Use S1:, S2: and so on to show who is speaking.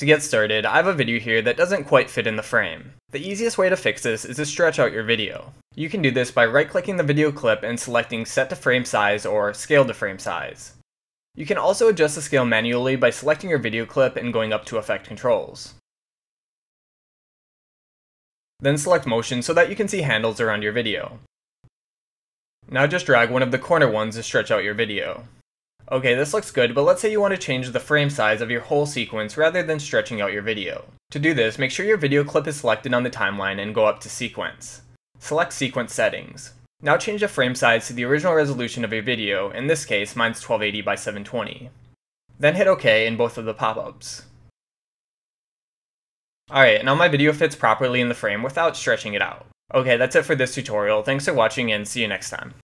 S1: To get started, I have a video here that doesn't quite fit in the frame. The easiest way to fix this is to stretch out your video. You can do this by right-clicking the video clip and selecting Set to Frame Size or Scale to Frame Size. You can also adjust the scale manually by selecting your video clip and going up to Effect Controls. Then select Motion so that you can see handles around your video. Now just drag one of the corner ones to stretch out your video. Okay, this looks good, but let's say you want to change the frame size of your whole sequence rather than stretching out your video. To do this, make sure your video clip is selected on the timeline and go up to Sequence. Select Sequence Settings. Now change the frame size to the original resolution of your video, in this case mine's 1280 by 720. Then hit OK in both of the pop-ups. Alright, now my video fits properly in the frame without stretching it out. Okay, that's it for this tutorial, thanks for watching and see you next time.